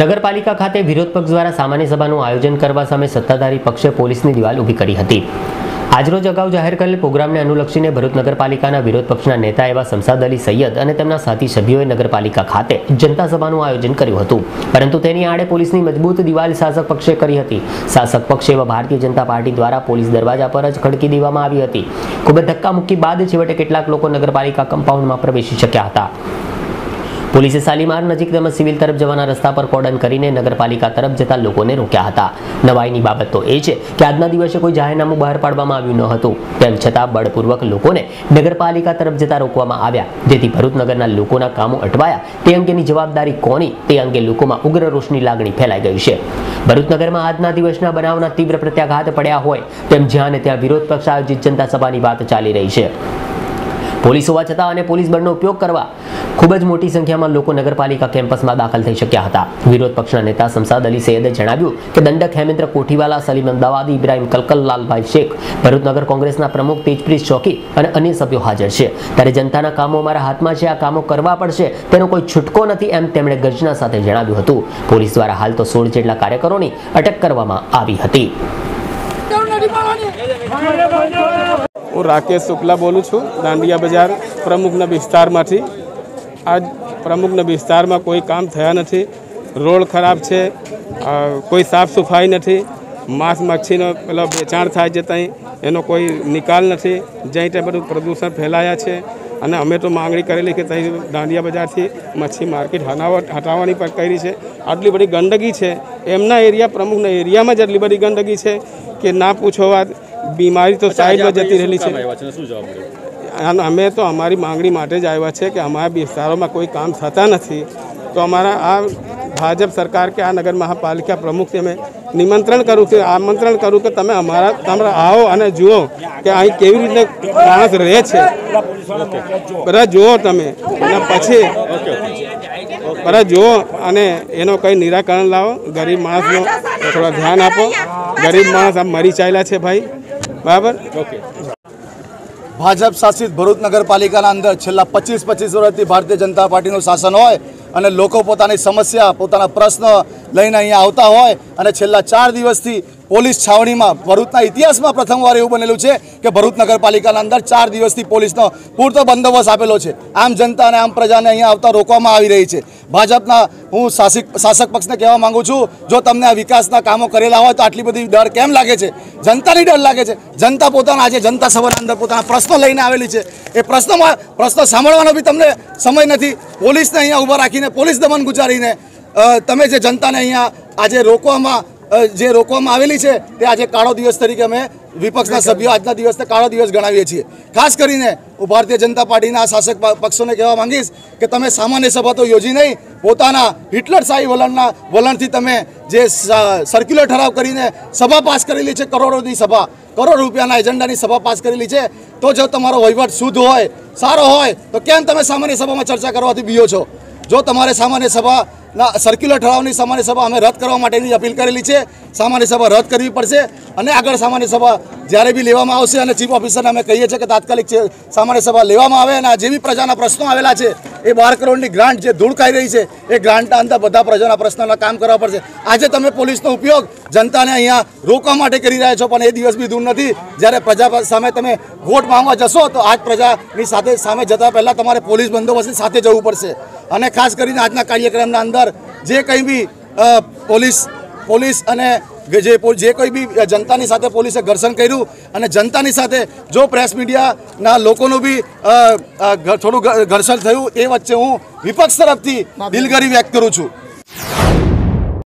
નગરપાલિકા ખાતે વિરોધ પક્ષ દ્વારા સામાન્ય સભાનું આયોજન કરવા સામે સત્તાધારી પક્ષે પોલીસની દિવાલ ઊભી કરી હતી. આજરોજ અગાઉ જાહેર કરેલ પ્રોગ્રામને અનુલક્ષીને ભરૂચ નગરપાલિકાના વિરોધ પક્ષના નેતા એવા શમસાદ અલી સૈયદ અને તેમના સાથી સભ્યોએ નગરપાલિકા ખાતે જનતા સભાનું આયોજન કર્યું હતું. પરંતુ તેની આડે પોલીસની મજબૂત દિવાલ શાસક પક્ષે કરી હતી. શાસક પક્ષ એવા ભારતીય જનતા પાર્ટી દ્વારા પોલીસ દરવાજા પર જ ખડકી દેવામાં આવી હતી. ખૂબ જ ધક્કામુક્કી બાદ છેવટે કેટલાક લોકો નગરપાલિકા કમ્પાઉન્ડમાં પ્રવેશી શક્યા હતા. પોલીસે શાલીમાર નજીક તેમજ સિવિલ તરફ જવાના રસ્તા પર કોર્ડન કરીને નગરપાલિકા તરફ જતા લોકોને રોક્યા હતા. નવાઈની બાબત તો એ છે કે આજના દિવસે કોઈ જાહેરનામું બહાર પાડવામાં આવ્યું ન હતું. તેમ છતાં બળપૂર્વક લોકોને નગરપાલિકા તરફ જતા રોકવામાં આવ્યા. જેથી ભરૂચ લોકોના કામો અટવાયા. તે અંગેની જવાબદારી કોની? તે અંગે લોકોમાં ઉગ્ર રોષની લાગણી ફેલાઈ ગઈ છે. ભરૂચ નગરમાં આજના દિવસના બનાવના તીવ્ર પ્રત્યાઘાત પડ્યા હોય તેમ જ્યાં ને ત્યાં વિરોધ પક્ષ આયોજિત જનતા સભાની વાત ચાલી રહી છે. પોલીસ હોવા છતાં અને પોલીસ બળનો ઉપયોગ કરવા ખૂબ જ મોટી સંખ્યામાં લોકો નગરપાલિકા કેમ્પસમાં દાખલ થઈ શક્યા હતા. વિરોધ પક્ષના નેતા શમસાદ અલી સૈયદે જણાવ્યું કે દંડક હેમેન્દ્ર કોઠીવાલા, સલીમ અમદાવાદી, ઇબ્રાહિમ કલકલલાલભાઈ શેખ ભરૂચ કોંગ્રેસના પ્રમુખ તેજપ્રીત ચોકી અને અન્ય સભ્યો હાજર છે. ત્યારે જનતાના કામો અમારા હાથમાં છે, આ કામો કરવા પડશે. તેનો કોઈ છૂટકો નથી એમ તેમણે ગર્જના સાથે જણાવ્યું હતું. પોલીસ દ્વારા હાલ તો સોળ જેટલા કાર્યકરોની અટક કરવામાં આવી હતી. હું રાકેશ શુક્લા બોલું છું. દાંડિયા બજાર પ્રમુખના વિસ્તારમાંથી. આજ પ્રમુખના વિસ્તારમાં કોઈ કામ થયા નથી. રોડ ખરાબ છે. કોઈ સાફ સફાઈ નથી. માંસ મચ્છીનો પેલો વેચાણ થાય છે ત્યાં એનો કોઈ નિકાલ નથી. જ્યાં ત્યાં બધું પ્રદૂષણ ફેલાયા છે. અને અમે તો માંગણી કરેલી કે ત્યાં દાંડિયા બજારથી મચ્છી માર્કેટ હટાવવા હટાવવાની પણ કરી છે. આટલી બધી ગંદકી છે. એમના એરિયા પ્રમુખના એરિયામાં જ આટલી બધી ગંદકી છે કે ના પૂછો વાત. બીમારી તો સાઈડમાં જતી રહેલી છે. અમે તો અમારી માંગણી માટે જ આવ્યા છે કે અમારા વિસ્તારોમાં કોઈ કામ થતા નથી. તો અમારા આ ભાજપ સરકાર કે આ નગર મહાપાલિકા પ્રમુખથી અમે નિમંત્રણ કરું છું આમંત્રણ કરું કે તમે અમારા તમારા આવો અને જુઓ કે અહીં કેવી રીતે માણસ રહે છે. બધા જુઓ તમે. અને પછી બધા જુઓ અને એનો કંઈ નિરાકરણ લાવો. ગરીબ માણસનો થોડા ધ્યાન આપો. ગરીબ માણસ આમ મરી ચાલ્યા છે ભાઈ. બરાબર? ભાજપ શાસિત ભરૂચ નગરપાલિકાના અંદર છેલ્લા પચીસ પચીસ વર્ષથી ભારતીય જનતા પાર્ટીનું શાસન હોય અને લોકો પોતાની સમસ્યા, પોતાના પ્રશ્ન લઈને અહીંયા આવતા હોય અને છેલ્લા ચાર દિવસથી પોલીસ છાવણીમાં ભરૂચના ઇતિહાસમાં પ્રથમવાર એવું બનેલું છે કે ભરૂચ નગરપાલિકાના અંદર ચાર દિવસથી પોલીસનો પૂરતો બંદોબસ્ત આપેલો છે. આમ જનતા અને આમ પ્રજાને અહીંયા આવતા રોકવામાં આવી રહી છે. ભાજપના હું શાસિક શાસક પક્ષને કહેવા માંગુ છું, જો તમને આ વિકાસના કામો કરેલા હોય તો આટલી બધી ડર કેમ લાગે છે? જનતાની ડર લાગે છે. જનતા પોતાના આજે જનતા સભાના અંદર પોતાના પ્રશ્નો લઈને આવેલી છે. એ પ્રશ્નોમાં પ્રશ્નો સાંભળવાનો બી તમને સમય નથી. પોલીસને અહીંયા ઊભા રાખીને પોલીસ દમન ગુજારીને તમે જે જનતાને અહીંયા આજે રોકવામાં જે રોકવામાં આવેલી છે તે આજે કાળો દિવસ તરીકે અમે વિપક્ષના સભ્યો આજના દિવસને કાળો દિવસ ગણાવીએ છીએ. ખાસ કરીને હું ભારતીય જનતા પાર્ટીના શાસક પક્ષોને કહેવા માંગીશ કે તમે સામાન્ય સભા તો યોજી નહીં, પોતાના હિટલરશાહી વલણના, વલણથી તમે જે સર્ક્યુલર ઠરાવ કરીને સભા પાસ કરેલી છે, કરોડોની સભા, કરોડ રૂપિયાના એજન્ડાની સભા પાસ કરેલી છે, તો જો તમારો વહીવટ શુદ્ધ હોય, સારો હોય, તો કેમ તમે સામાન્ય સભામાં ચર્ચા કરવાથી બીઓ છો? જો તમારે સામાન્ય સભાના સર્ક્યુલર ઠરાવની સામાન્ય સભા અમે રદ કરવા માટેની અપીલ કરેલી છે, સામાન્ય સભા રદ કરવી પડશે અને આગળ સામાન્ય સભા જ્યારે બી લેવામાં આવશે અને ચીફ ઓફિસરને અમે કહીએ છીએ કે તાત્કાલિક સામાન્ય સભા લેવામાં આવે અને આ જે પ્રજાના પ્રશ્નો આવેલા છે એ બાર કરોડની ગ્રાન્ટ જે ધૂળ ખાઈ રહી છે, એ ગ્રાન્ટના અંદર બધા પ્રજાના પ્રશ્નોના કામ કરવા પડશે. આજે તમે પોલીસનો ઉપયોગ જનતાને અહીંયા રોકવા માટે કરી રહ્યા છો, પણ એ દિવસ બી દૂર નથી. જ્યારે પ્રજા સામે તમે વોટ માંગવા જશો, તો આજ પ્રજાની સાથે, સામે જતા પહેલાં તમારે પોલીસ બંદોબસ્તની સાથે જવું પડશે. અને ખાસ કરીને આજના કાર્યક્રમના અંદર જે કંઈ બી પોલીસ પોલીસ અને જે જે કોઈ બી જનતાની સાથે પોલીસે ઘર્ષણ કર્યું અને જનતાની સાથે જો પ્રેસ મીડિયાના લોકોનું બી થોડું ઘર્ષણ થયું એ વચ્ચે હું વિપક્ષ તરફથી દિલગરી વ્યક્ત કરું છું.